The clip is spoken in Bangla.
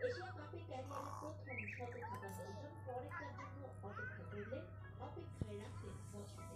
এশিয়া কাপে ক্যারিয়ারের প্রথম শত থাকা অর্জন পরেরটার জন্য অপেক্ষা করলেন অপেক্ষায় রাখলেন বছর